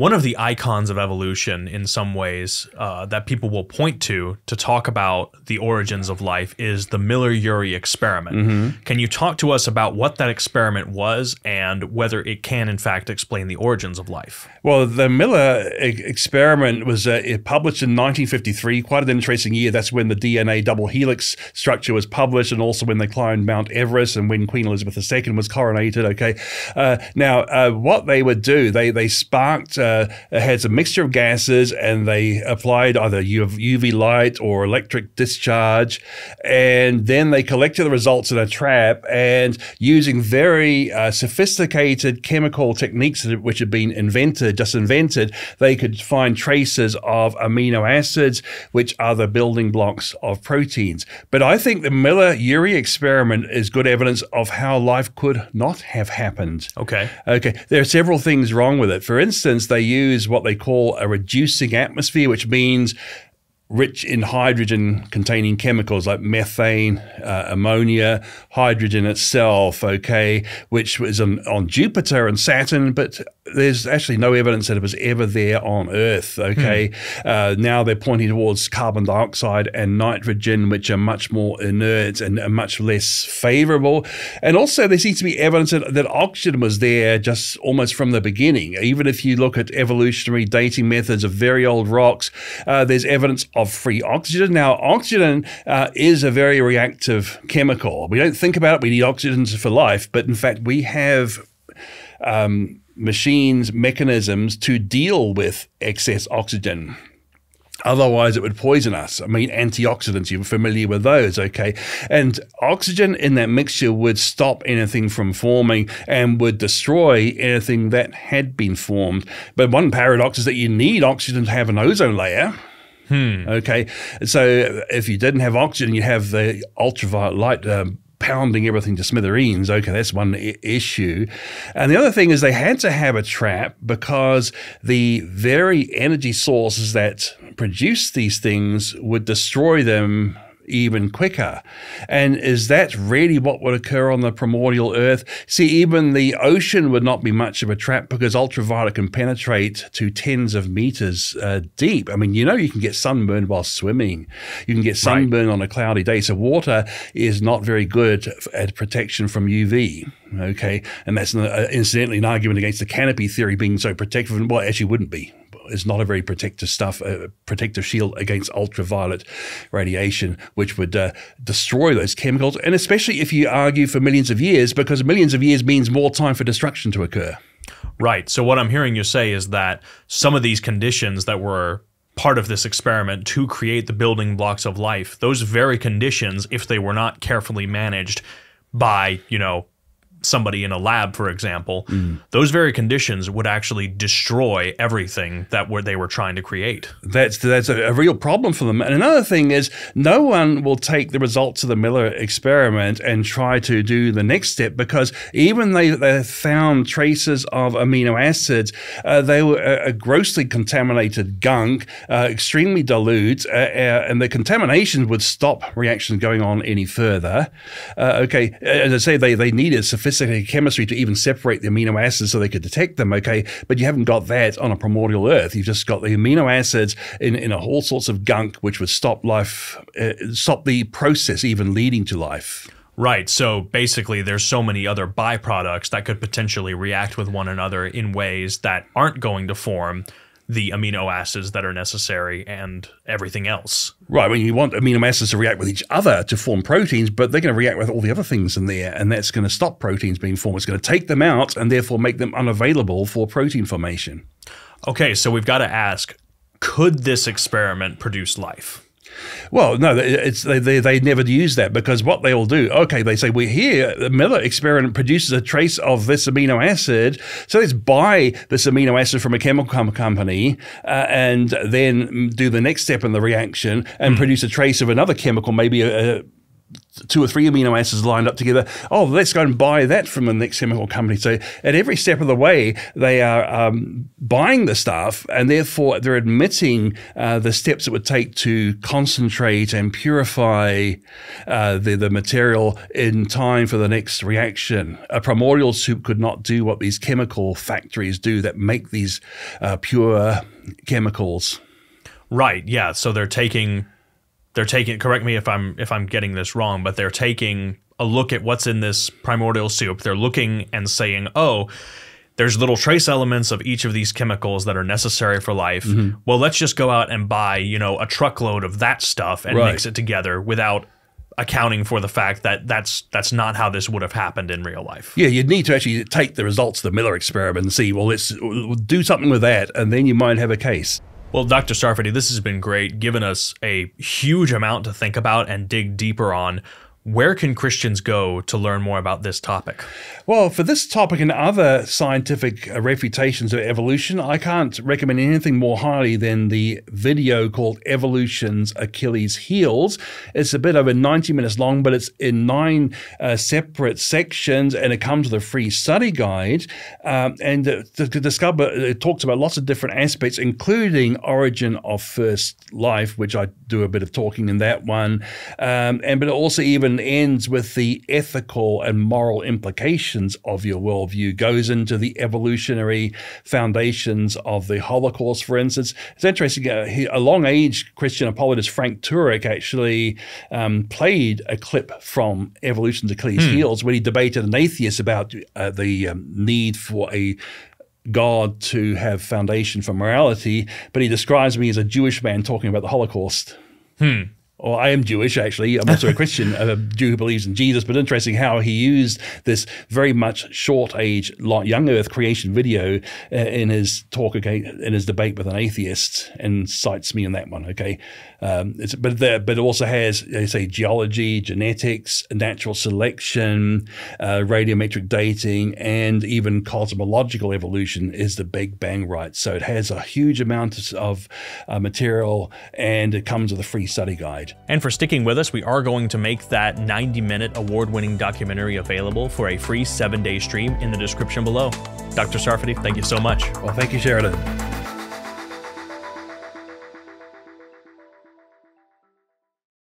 one of the icons of evolution in some ways uh, that people will point to to talk about the origins of life is the Miller-Urey experiment. Mm-hmm. Can you talk to us about what that experiment was and whether it can in fact explain the origins of life? Well, the Miller e- experiment was uh, it published in 1953, quite an interesting year. That's when the DNA double helix structure was published, and also when they climbed Mount Everest and when Queen Elizabeth II was coronated. Okay, uh, now uh, what they would do, they they sparked, uh, had a mixture of gases, and they applied either UV light or electric discharge, and then they collected the results in a trap, and using very uh, sophisticated chemical techniques which had been invented, just invented, they could find traces of amino acids, which are the building blocks of proteins. But I think the Miller Urey experiment is good evidence of how life could not have happened. Okay. Okay. There are several things wrong with it. For instance, they use what they call a reducing atmosphere, which means rich in hydrogen containing chemicals like methane, uh, ammonia, hydrogen itself, okay, which was on, on Jupiter and Saturn, but there's actually no evidence that it was ever there on Earth, okay. Hmm. Uh, now they're pointing towards carbon dioxide and nitrogen, which are much more inert and much less favorable. And also, there seems to be evidence that, that oxygen was there just almost from the beginning. Even if you look at evolutionary dating methods of very old rocks, uh, there's evidence of free oxygen. Now, oxygen uh, is a very reactive chemical. We don't think about it, we need oxygen for life, but in fact, we have. Um, machines, mechanisms to deal with excess oxygen. Otherwise, it would poison us. I mean, antioxidants, you're familiar with those, okay? And oxygen in that mixture would stop anything from forming and would destroy anything that had been formed. But one paradox is that you need oxygen to have an ozone layer. Hmm. Okay. So if you didn't have oxygen, you have the ultraviolet light. Um, pounding everything to smithereens. Okay, that's one I- issue. And the other thing is they had to have a trap because the very energy sources that produce these things would destroy them even quicker. And is that really what would occur on the primordial Earth? See, even the ocean would not be much of a trap because ultraviolet can penetrate to tens of meters uh, deep. I mean, you know, you can get sunburned while swimming, you can get sunburned on a cloudy day. So, water is not very good at protection from UV. Okay. And that's uh, incidentally an argument against the canopy theory being so protective. Well, it actually wouldn't be is not a very protective stuff, a protective shield against ultraviolet radiation, which would uh, destroy those chemicals. And especially if you argue for millions of years, because millions of years means more time for destruction to occur. Right. So what I'm hearing you say is that some of these conditions that were part of this experiment to create the building blocks of life, those very conditions, if they were not carefully managed by, you know, somebody in a lab, for example, Mm. those very conditions would actually destroy everything that were they were trying to create. That's that's a, a real problem for them. And another thing is, no one will take the results of the Miller experiment and try to do the next step because even they, they found traces of amino acids, uh, they were a, a grossly contaminated gunk, uh, extremely dilute, uh, uh, and the contamination would stop reactions going on any further. Uh, okay, as I say, they they needed sophisticated chemistry to even separate the amino acids so they could detect them. Okay, but you haven't got that on a primordial Earth. You've just got the amino acids in in a whole sorts of gunk, which would stop life, uh, stop the process even leading to life. Right. So basically, there's so many other byproducts that could potentially react with one another in ways that aren't going to form the amino acids that are necessary and everything else. Right. I mean, you want amino acids to react with each other to form proteins, but they're going to react with all the other things in there, and that's going to stop proteins being formed. It's going to take them out and therefore make them unavailable for protein formation. Okay, so we've got to ask could this experiment produce life? Well, no, it's they, they, they never use that because what they will do, okay, they say, we're here, the Miller experiment produces a trace of this amino acid, so let's buy this amino acid from a chemical com- company uh, and then do the next step in the reaction and produce a trace of another chemical, maybe a, a two or three amino acids lined up together. Oh, let's go and buy that from the next chemical company. So at every step of the way, they are um, buying the stuff, and therefore they're admitting uh, the steps it would take to concentrate and purify uh, the the material in time for the next reaction. A primordial soup could not do what these chemical factories do that make these uh, pure chemicals. Right. Yeah. So they're taking they're taking correct me if I'm if I'm getting this wrong, but they're taking a look at what's in this primordial soup. They're looking and saying, "Oh, there's little trace elements of each of these chemicals that are necessary for life. Mm-hmm. Well, let's just go out and buy, you know, a truckload of that stuff and right. mix it together without accounting for the fact that that's that's not how this would have happened in real life. Yeah, you'd need to actually take the results of the Miller experiment and see, well, let's do something with that, and then you might have a case. Well, Dr. Sarfati, this has been great, giving us a huge amount to think about and dig deeper on. Where can Christians go to learn more about this topic? Well, for this topic and other scientific refutations of evolution, I can't recommend anything more highly than the video called Evolution's Achilles Heels. It's a bit over 90 minutes long, but it's in nine uh, separate sections and it comes with a free study guide. Um, and to, to discover, it talks about lots of different aspects, including origin of first life, which I do a bit of talking in that one. Um, and but also even ends with the ethical and moral implications of your worldview, goes into the evolutionary foundations of the Holocaust, for instance. It's interesting, uh, he, a long age Christian apologist, Frank Turek, actually um, played a clip from Evolution's Achilles hmm. Heels when he debated an atheist about uh, the um, need for a God to have foundation for morality, but he describes me as a Jewish man talking about the Holocaust. Hmm or I am Jewish actually. I'm also a Christian, a Jew who believes in Jesus. But interesting how he used this very much short age, young Earth creation video uh, in his talk, okay, in his debate with an atheist, and cites me in that one. Okay, um, but but it also has they say geology, genetics, natural selection, uh, radiometric dating, and even cosmological evolution is the Big Bang right. So it has a huge amount of uh, material, and it comes with a free study guide. And for sticking with us, we are going to make that 90 minute award winning documentary available for a free seven day stream in the description below. Dr. Sarfati, thank you so much. Well, thank you, Sheridan.